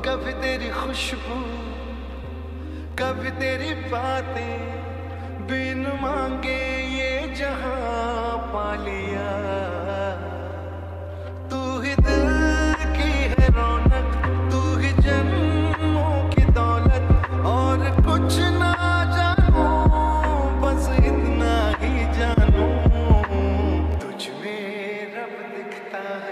कभी तेरी खुशबू, कभी तेरी बातें बिन मांगे, ये जहाँ पा लिया। तू ही दिल की है रौनक, तू ही जन्मों की दौलत, और कुछ ना जानो, बस इतना ही जानो। तुझ में रब दिखता है।